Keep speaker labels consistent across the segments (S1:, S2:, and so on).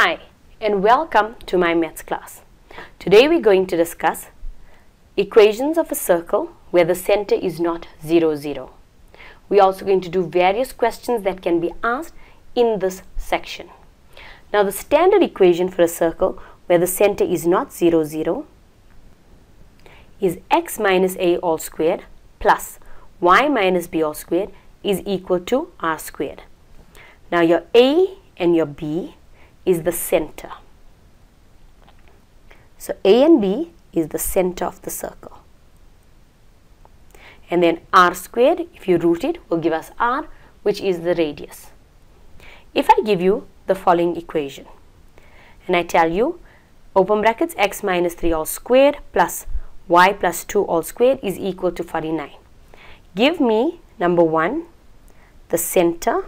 S1: Hi and welcome to my maths class. Today we're going to discuss equations of a circle where the center is not 0, 0. We're also going to do various questions that can be asked in this section. Now the standard equation for a circle where the center is not 0, 0 is x minus a all squared plus y minus b all squared is equal to r squared. Now your a and your b is the center. So a and b is the center of the circle. And then r squared, if you root it, will give us r, which is the radius. If I give you the following equation, and I tell you, open brackets, x minus 3 all squared plus y plus 2 all squared is equal to 49. Give me, number 1, the center,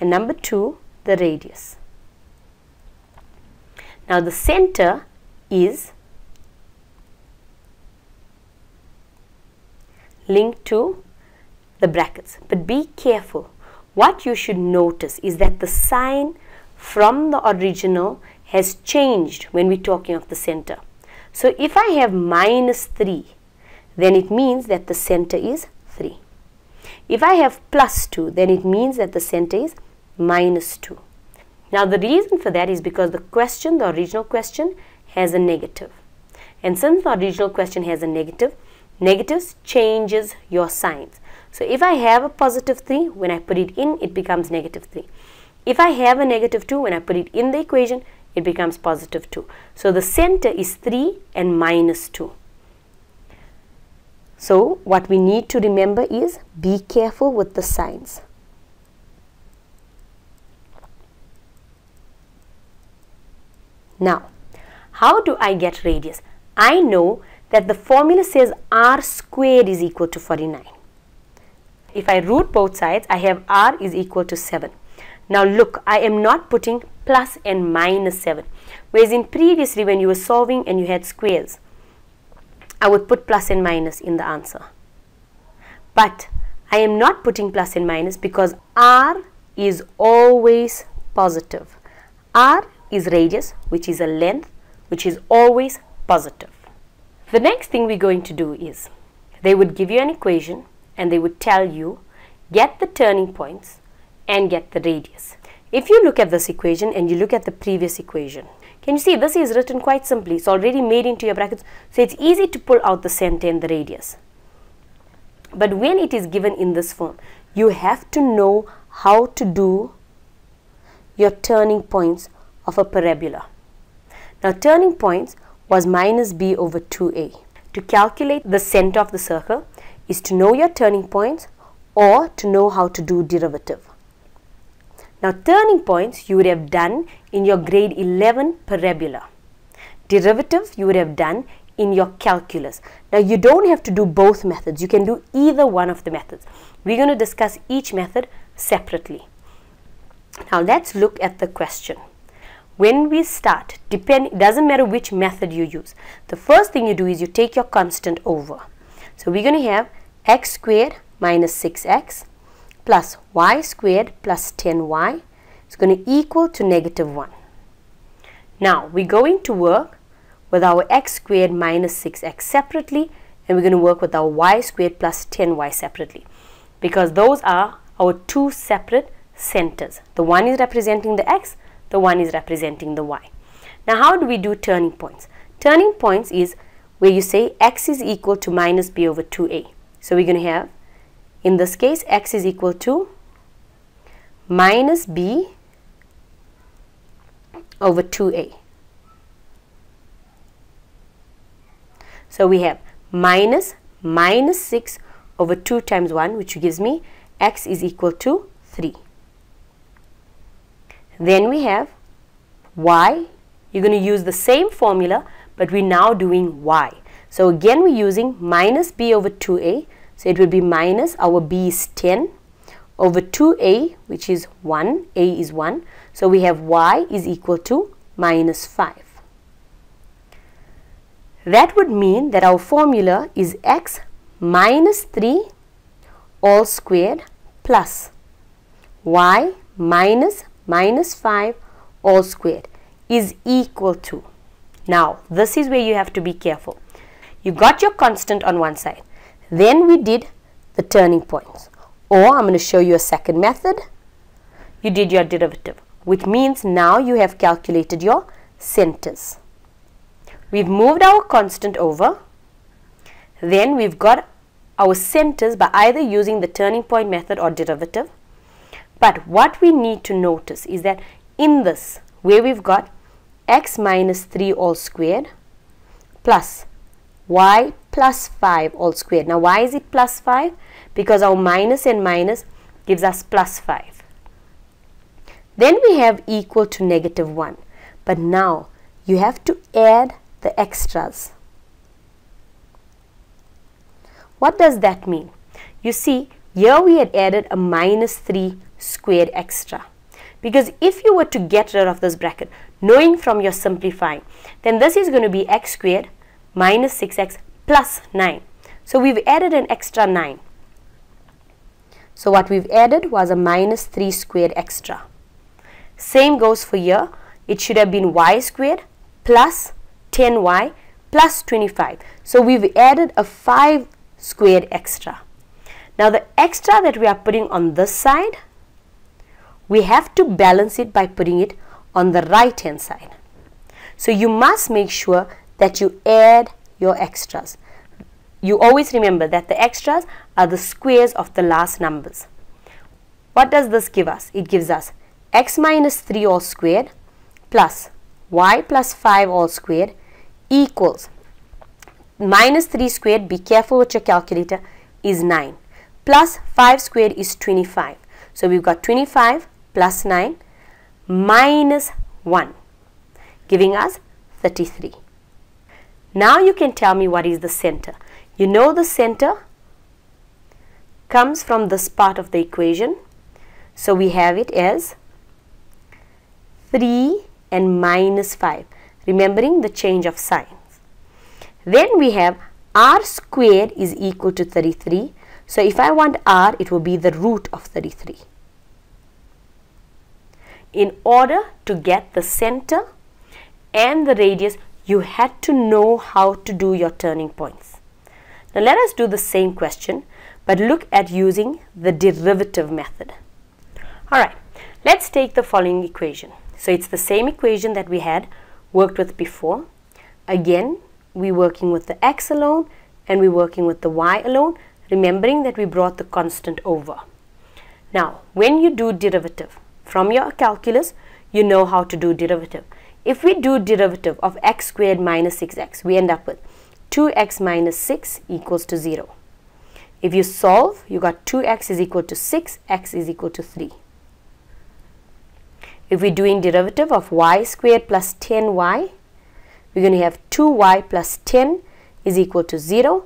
S1: and number 2, the radius. Now the center is linked to the brackets. But be careful. What you should notice is that the sign from the original has changed when we're talking of the center. So if I have minus 3, then it means that the center is 3. If I have plus 2, then it means that the center is minus 2. Now the reason for that is because the question, the original question, has a negative. And since the original question has a negative, negatives changes your signs. So if I have a positive 3, when I put it in, it becomes negative 3. If I have a negative 2, when I put it in the equation, it becomes positive 2. So the center is 3 and minus 2. So what we need to remember is be careful with the signs. Now, how do I get radius? I know that the formula says r squared is equal to 49. If I root both sides, I have r is equal to 7. Now look, I am not putting plus and minus 7. Whereas in previously when you were solving and you had squares, I would put plus and minus in the answer. But I am not putting plus and minus because r is always positive. r is radius, which is a length, which is always positive. The next thing we're going to do is, they would give you an equation and they would tell you, get the turning points and get the radius. If you look at this equation and you look at the previous equation, can you see this is written quite simply. It's already made into your brackets. So it's easy to pull out the center and the radius. But when it is given in this form, you have to know how to do your turning points of a parabola. Now turning points was minus b over 2a. To calculate the center of the circle is to know your turning points or to know how to do derivative. Now turning points you would have done in your grade 11 parabola. Derivative you would have done in your calculus. Now you don't have to do both methods. You can do either one of the methods. We're going to discuss each method separately. Now let's look at the question when we start, depend, doesn't matter which method you use. The first thing you do is you take your constant over. So we're going to have x squared minus 6x plus y squared plus 10y is going to equal to negative 1. Now we're going to work with our x squared minus 6x separately and we're going to work with our y squared plus 10y separately because those are our two separate centers. The one is representing the x the one is representing the y. Now how do we do turning points? Turning points is where you say x is equal to minus b over 2a. So we're going to have, in this case, x is equal to minus b over 2a. So we have minus minus 6 over 2 times 1 which gives me x is equal to 3. Then we have y. You're going to use the same formula, but we're now doing y. So again, we're using minus b over 2a. So it will be minus, our b is 10 over 2a, which is 1. a is 1. So we have y is equal to minus 5. That would mean that our formula is x minus 3 all squared plus y minus minus 5 all squared is equal to. Now, this is where you have to be careful. You got your constant on one side. Then we did the turning points. Or I'm going to show you a second method. You did your derivative, which means now you have calculated your centers. We've moved our constant over. Then we've got our centers by either using the turning point method or derivative. But what we need to notice is that in this, where we've got x minus 3 all squared plus y plus 5 all squared. Now why is it plus 5? Because our minus and minus gives us plus 5. Then we have equal to negative 1. But now you have to add the extras. What does that mean? You see, here we had added a minus 3 squared extra. Because if you were to get rid of this bracket, knowing from your simplifying, then this is going to be x squared minus 6x plus 9. So we've added an extra 9. So what we've added was a minus 3 squared extra. Same goes for here. It should have been y squared plus 10y plus 25. So we've added a 5 squared extra. Now the extra that we are putting on this side, we have to balance it by putting it on the right hand side. So you must make sure that you add your extras. You always remember that the extras are the squares of the last numbers. What does this give us? It gives us x minus 3 all squared plus y plus 5 all squared equals minus 3 squared, be careful with your calculator, is 9. Plus 5 squared is 25. So we've got 25 plus 9 minus 1 giving us 33. Now you can tell me what is the center. You know the center comes from this part of the equation. So we have it as 3 and minus 5. Remembering the change of signs. Then we have r squared is equal to 33. So if I want r, it will be the root of 33. In order to get the center and the radius, you had to know how to do your turning points. Now let us do the same question but look at using the derivative method. Alright, let's take the following equation. So it's the same equation that we had worked with before. Again, we're working with the x alone and we're working with the y alone, remembering that we brought the constant over. Now, when you do derivative, from your calculus, you know how to do derivative. If we do derivative of x squared minus 6x, we end up with 2x minus 6 equals to 0. If you solve, you got 2x is equal to 6, x is equal to 3. If we're doing derivative of y squared plus 10y, we're going to have 2y plus 10 is equal to 0.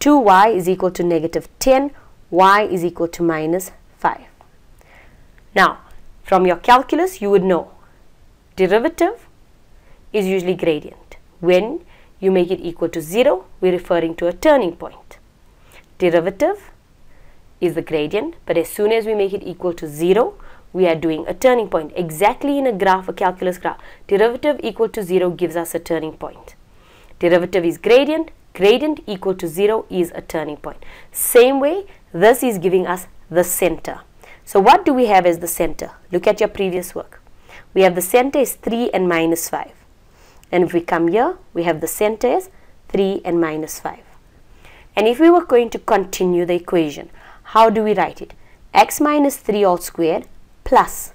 S1: 2y is equal to negative 10, y is equal to minus 5. Now, from your calculus, you would know Derivative is usually gradient. When you make it equal to 0, we're referring to a turning point. Derivative is the gradient, but as soon as we make it equal to 0, we are doing a turning point. Exactly in a graph, a calculus graph, derivative equal to 0 gives us a turning point. Derivative is gradient, gradient equal to 0 is a turning point. Same way, this is giving us the center. So what do we have as the center? Look at your previous work we have the center is 3 and minus 5. And if we come here, we have the center is 3 and minus 5. And if we were going to continue the equation, how do we write it? x minus 3 all squared plus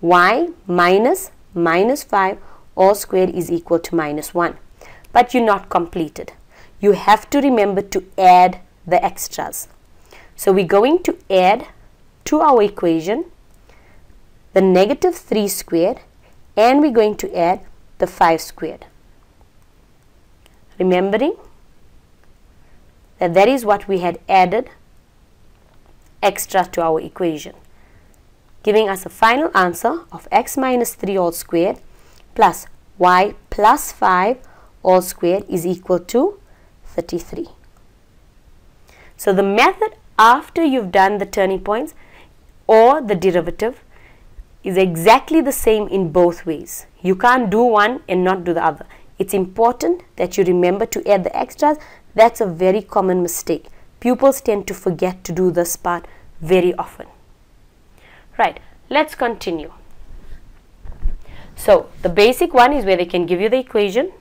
S1: y minus minus 5 all squared is equal to minus 1. But you're not completed. You have to remember to add the extras. So we're going to add to our equation the negative 3 squared and we're going to add the 5 squared. Remembering that that is what we had added extra to our equation giving us a final answer of x minus 3 all squared plus y plus 5 all squared is equal to 33. So the method after you've done the turning points or the derivative is exactly the same in both ways. You can't do one and not do the other. It's important that you remember to add the extras. That's a very common mistake. Pupils tend to forget to do this part very often. Right, let's continue. So, the basic one is where they can give you the equation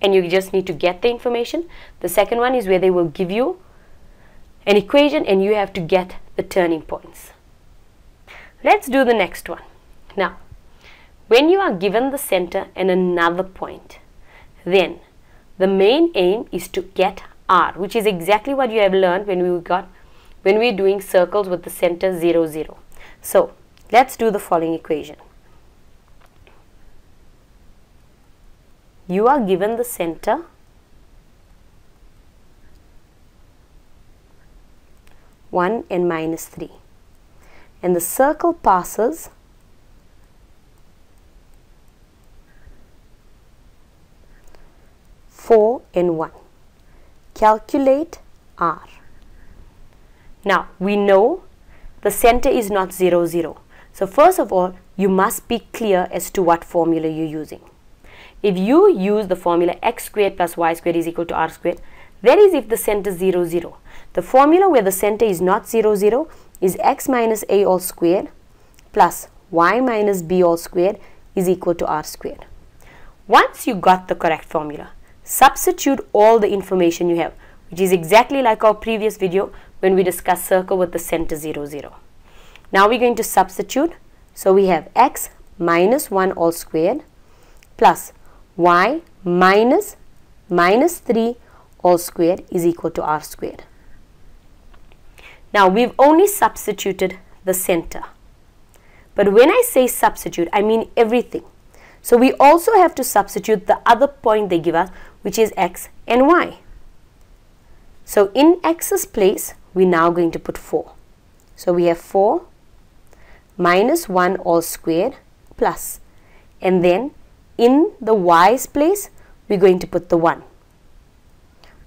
S1: and you just need to get the information. The second one is where they will give you an equation and you have to get the turning points. Let's do the next one. Now, when you are given the center and another point, then the main aim is to get R, which is exactly what you have learned when we got when we're doing circles with the center 0, 0. So, let's do the following equation. You are given the center one and minus three and the circle passes four and one. Calculate R. Now we know the center is not 0, 0. So first of all, you must be clear as to what formula you're using. If you use the formula x squared plus y squared is equal to r squared, that is if the center is 0, 0. The formula where the center is not 0, 0 is x minus a all squared plus y minus b all squared is equal to r squared. Once you got the correct formula, substitute all the information you have, which is exactly like our previous video when we discussed circle with the center 0, 0. Now we're going to substitute. So we have x minus 1 all squared plus y minus minus 3 all squared is equal to r squared. Now we've only substituted the center. But when I say substitute, I mean everything. So we also have to substitute the other point they give us, which is x and y. So in x's place, we're now going to put 4. So we have 4 minus 1 all squared plus. And then in the y's place, we're going to put the 1.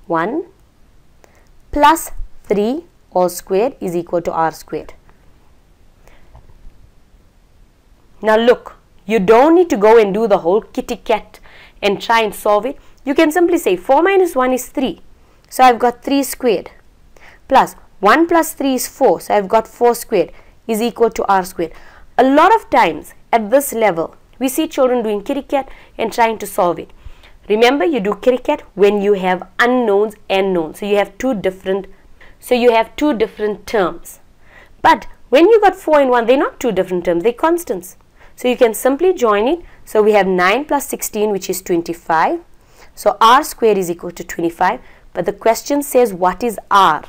S1: 1 plus 3 all squared is equal to r squared. Now look, you don't need to go and do the whole kitty cat and try and solve it. You can simply say 4 minus 1 is 3. So I've got 3 squared plus 1 plus 3 is 4. So I've got 4 squared is equal to r squared. A lot of times at this level, we see children doing kitty cat and trying to solve it. Remember, you do kitty cat when you have unknowns and knowns. So you have two different so you have two different terms. But when you got 4 and 1, they're not two different terms, they're constants. So you can simply join it. So we have 9 plus 16 which is 25. So r square is equal to 25. But the question says what is r?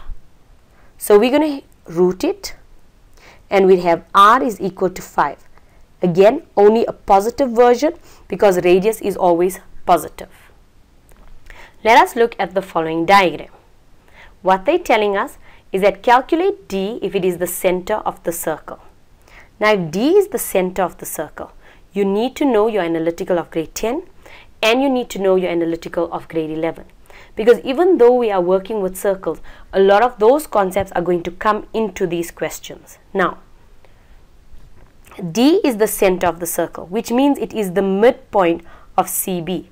S1: So we're going to root it and we have r is equal to 5. Again only a positive version because radius is always positive. Let us look at the following diagram. What they're telling us is that calculate D if it is the center of the circle. Now if D is the center of the circle, you need to know your analytical of grade 10 and you need to know your analytical of grade 11. Because even though we are working with circles, a lot of those concepts are going to come into these questions. Now, D is the center of the circle, which means it is the midpoint of CB.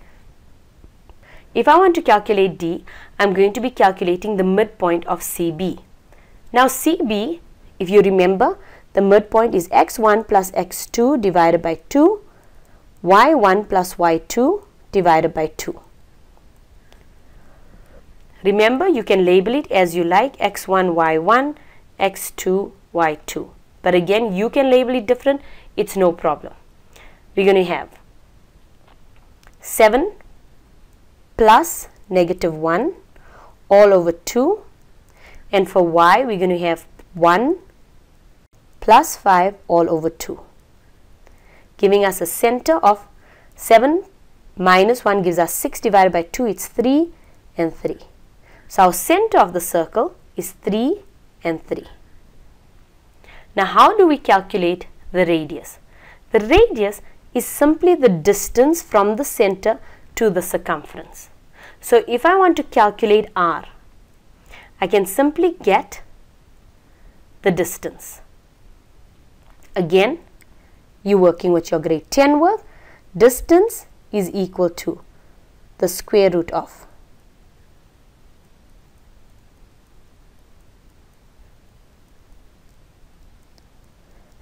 S1: If I want to calculate D, I'm going to be calculating the midpoint of CB. Now CB, if you remember, the midpoint is x1 plus x2 divided by 2, y1 plus y2 divided by 2. Remember, you can label it as you like x1, y1, x2, y2. But again, you can label it different. It's no problem. We're going to have 7 plus negative 1 all over 2 and for y we're going to have 1 plus 5 all over 2 giving us a center of 7 minus 1 gives us 6 divided by 2 it's 3 and 3 so our center of the circle is 3 and 3 now how do we calculate the radius? The radius is simply the distance from the center to the circumference. So if I want to calculate r, I can simply get the distance. Again, you're working with your grade 10 work. Distance is equal to the square root of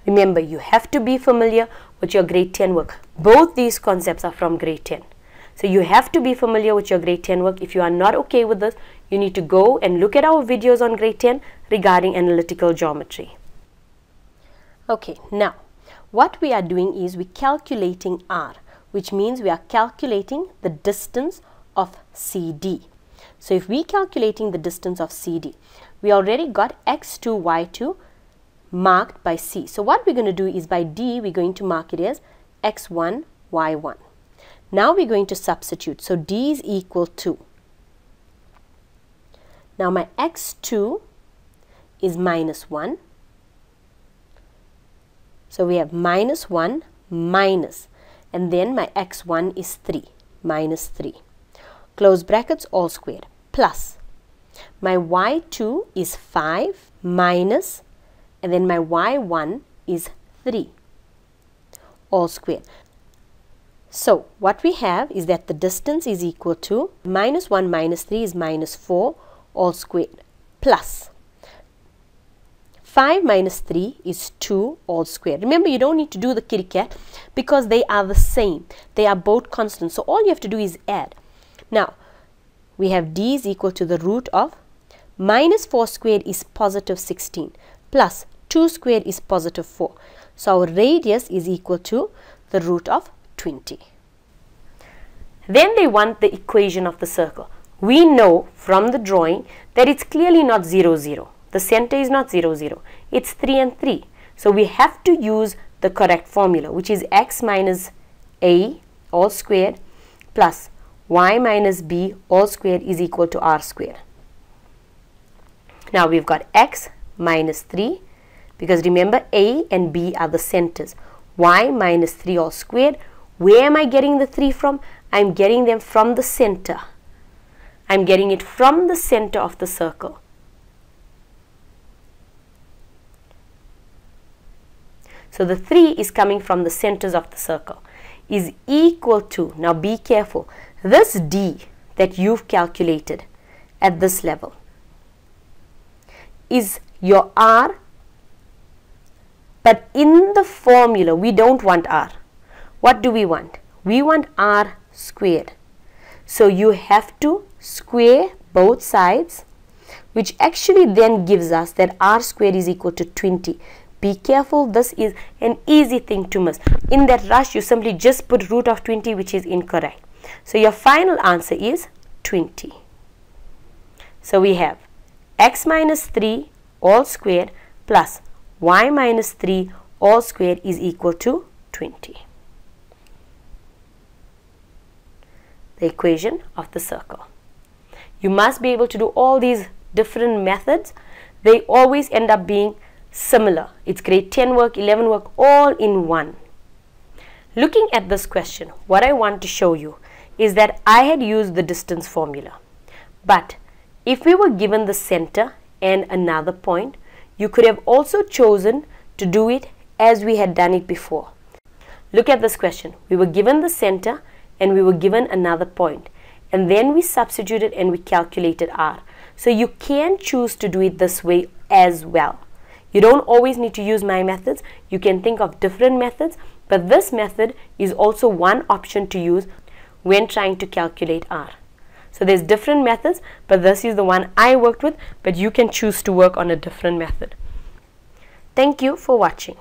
S1: Remember, you have to be familiar with your grade 10 work. Both these concepts are from grade 10. So you have to be familiar with your grade 10 work. If you are not okay with this, you need to go and look at our videos on grade 10 regarding analytical geometry. Okay, now what we are doing is we're calculating R, which means we are calculating the distance of CD. So if we're calculating the distance of CD, we already got x2, y2 marked by C. So what we're going to do is by D, we're going to mark it as x1, y1. Now we're going to substitute. So D is equal to, now my x2 is minus 1 so we have minus 1 minus and then my x1 is 3 minus 3. Close brackets all squared plus my y2 is 5 minus and then my y1 is 3 all squared. So what we have is that the distance is equal to minus 1 minus 3 is minus 4 all squared plus 5 minus 3 is 2 all squared. Remember, you don't need to do the kitty cat because they are the same. They are both constants. So all you have to do is add. Now, we have d is equal to the root of minus 4 squared is positive 16 plus 2 squared is positive 4. So our radius is equal to the root of 20. Then they want the equation of the circle. We know from the drawing that it's clearly not 0, 0. The center is not 0, 0. It's 3 and 3. So we have to use the correct formula which is x minus a all squared plus y minus b all squared is equal to r squared. Now we've got x minus 3 because remember a and b are the centers. y minus 3 all squared. Where am I getting the 3 from? I'm getting them from the center. I'm getting it from the center of the circle. So the 3 is coming from the centers of the circle is equal to, now be careful, this D that you've calculated at this level is your R but in the formula we don't want R. What do we want? We want R squared. So you have to square both sides which actually then gives us that R squared is equal to 20 be careful, this is an easy thing to miss. In that rush, you simply just put root of 20 which is incorrect. So your final answer is 20. So we have x minus 3 all squared plus y minus 3 all squared is equal to 20. The equation of the circle. You must be able to do all these different methods. They always end up being similar. It's grade 10 work, 11 work, all in one. Looking at this question, what I want to show you is that I had used the distance formula. But if we were given the center and another point, you could have also chosen to do it as we had done it before. Look at this question. We were given the center and we were given another point. And then we substituted and we calculated R. So you can choose to do it this way as well. You don't always need to use my methods. You can think of different methods, but this method is also one option to use when trying to calculate R. So there's different methods, but this is the one I worked with, but you can choose to work on a different method. Thank you for watching.